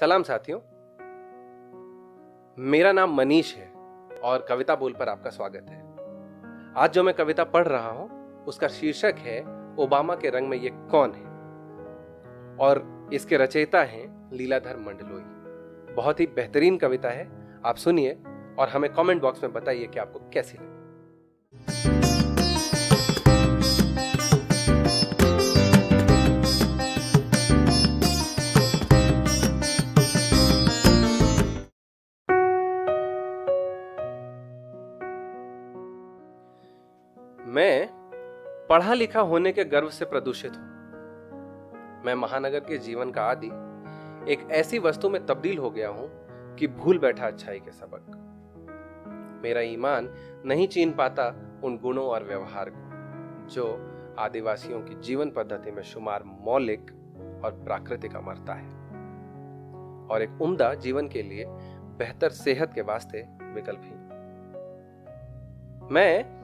सलाम साथियों। मेरा नाम मनीष है और कविता बोल पर आपका स्वागत है। आज जो मैं कविता पढ़ रहा हूँ, उसका शीर्षक है, ओबामा के रंग में ये कौन है? और इसके रचयिता हैं लीलाधर मंडलोई। बहुत ही बेहतरीन कविता है, आप सुनिए और हमें कमेंट बॉक्स में बताइए कि आपको कैसी लगी। पढ़ा लिखा होने के गर्व से प्रदूषित हूँ। मैं महानगर के जीवन का आदि एक ऐसी वस्तु में तब्दील हो गया हूँ कि भूल बैठा अच्छाई के सबक। मेरा ईमान नहीं चीन पाता उन गुणों और व्यवहार को, जो आदिवासियों की जीवन पद्धति में शुमार मौलिक और प्राकृतिक अमरता है। और एक उम्दा जीवन के लिए बेहतर सेहत के वास्ते विकल्प ही। मैं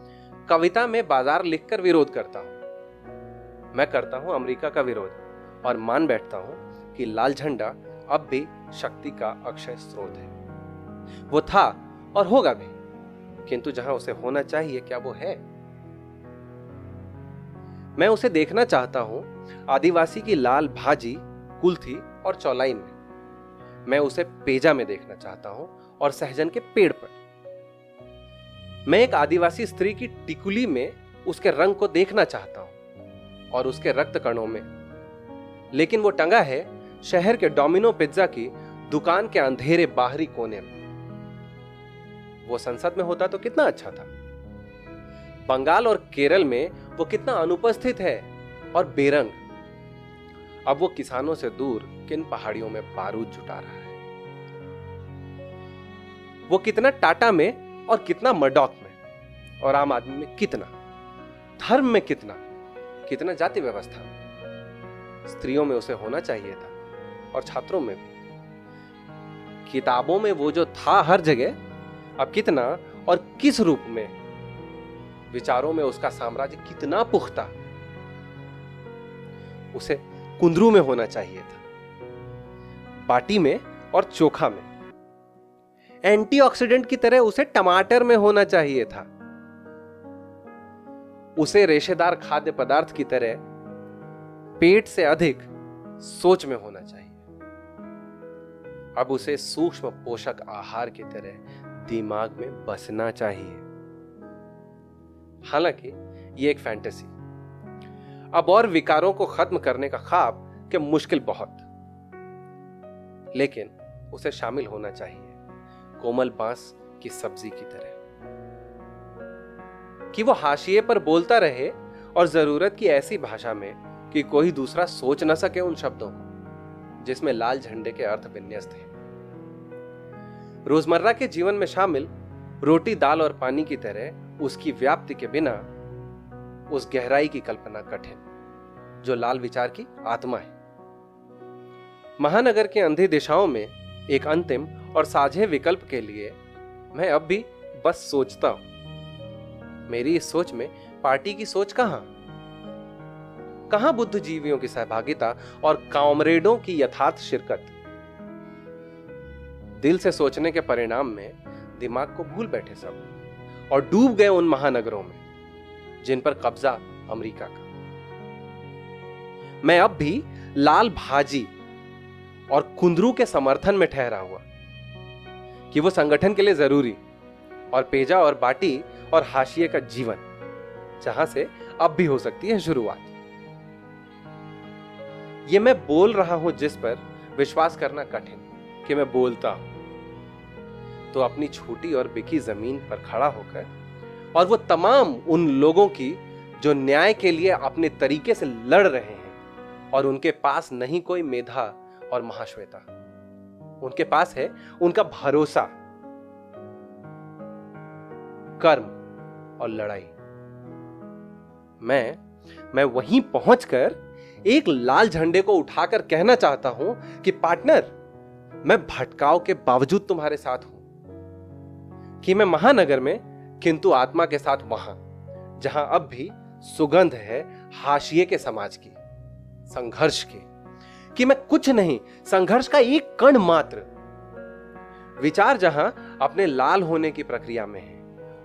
कविता में बाज़ार लिखकर विरोध करता हूँ। मैं करता हूँ अमेरिका का विरोध और मान बैठता हूँ कि लाल झंडा अब भी शक्ति का अक्षय स्रोत है। वो था और होगा भी, किंतु जहाँ उसे होना चाहिए क्या वो है? मैं उसे देखना चाहता हूँ, आदिवासी की लाल भाजी कुलथी और चौलाइन में। मैं उसे पेजा में देखना चाहता हूँ और सहजन के पेड़ पर। मैं एक आदिवासी स्त्री की टिकुली में उसके रंग को देखना चाहता हूँ और उसके रक्त कणों में। लेकिन वो टंगा है शहर के डोमिनो पिज्जा की दुकान के अंधेरे बाहरी कोने में। वो संसद में होता तो कितना अच्छा था। बंगाल और केरल में वो कितना अनुपस्थित है और बेरंग। अब वो किसानों से दूर किन पहाड़ियों में बारूद जुटा रहा है। वो कितना टाटा में और कितना मडॉक में, और आम आदमी में कितना, धर्म में कितना कितना जाति व्यवस्था स्त्रियों में उसे होना चाहिए था, और छात्रों में भी। किताबों में वो जो था हर जगह, अब कितना और किस रूप में? विचारों में उसका साम्राज्य कितना पुख्ता? उसे कुंदरू में होना चाहिए था। बाटी में और चोखा में। एंटीऑक्सीडेंट की तरह उसे टमाटर में होना चाहिए था। उसे रेशेदार खाद्य पदार्थ की तरह पेट से अधिक सोच में होना चाहिए। अब उसे सूक्ष्म पोषक आहार की तरह दिमाग में बसना चाहिए। हालाँकि, ये एक फैंटेसी। अब और विकारों को खत्म करने का ख्वाब के मुश्किल बहुत। लेकिन उसे शामिल होना चाहिए। कोमल बाँस की सब्ज़ी की तरह। कि वो हाशिए पर बोलता रहे और ज़रूरत की ऐसी भाषा में कि कोई दूसरा सोच न सके उन शब्दों को, जिसमें लाल झंडे के अर्थ विन्यस्त हैं। रोज़मर्रा के जीवन में शामिल रोटी, दाल और पानी की तरह उसकी व्याप्ति के बिना उस गहराई की कल्पना कठिन, जो लाल विचार की आत्मा है। महानगर के अंधी दिशाओं में एक अंतिम और साझे विकल्प के लिए मैं अब भी बस सोचता हूँ। मेरी इस सोच में पार्टी की सोच कहाँ? कहाँ बुद्धिजीवियों की सहभागिता और कामरेडों की यथार्थ शिरकत? दिल से सोचने के परिणाम में दिमाग को भूल बैठे सब और डूब गए उन महानगरों में, जिन पर कब्जा अमेरिका का। मैं अब भी लाल भाजी और कुंदरू के समर्थन में ठहरा हुआ। कि वो संगठन के लिए ज़रूरी और पेजा और बाटी और हाशिए का जीवन, जहाँ से अब भी हो सकती है शुरुआत। ये मैं बोल रहा हूँ जिस पर विश्वास करना कठिन कि मैं बोलता हूँ। तो अपनी छोटी और बिकी ज़मीन पर खड़ा होकर और वो तमाम उन लोगों की जो न्याय के लिए अपने तरीके से लड़ रहे हैं और उनके पास नहीं कोई मेधा और महाश्वेता। उनके पास है, उनका भरोसा, कर्म और लड़ाई। मैं मैं वहीं पहुंचकर एक लाल झंडे को उठाकर कहना चाहता हूँ कि, पार्टनर, मैं भटकाव के बावजूद तुम्हारे साथ हूँ, कि मैं महानगर में किंतु आत्मा के साथ वहाँ, जहाँ अब भी सुगंध है हाशिए के समाज की, संघर्ष की। कि मैं कुछ नहीं, संघर्ष का एक कण मात्र। विचार जहाँ अपने लाल होने की प्रक्रिया में है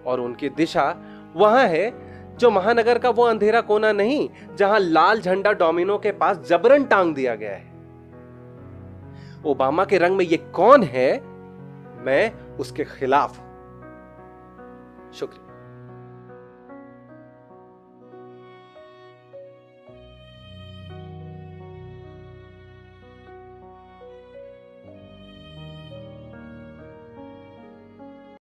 और उनकी दिशा वहाँ है, जो महानगर का वो अंधेरा कोना नहीं, जहाँ लाल झंडा डोमिनो के पास जबरन टांग दिया गया है। ओबामा के रंग में ये कौन है? मैं उसके खिलाफ शुक्रिया।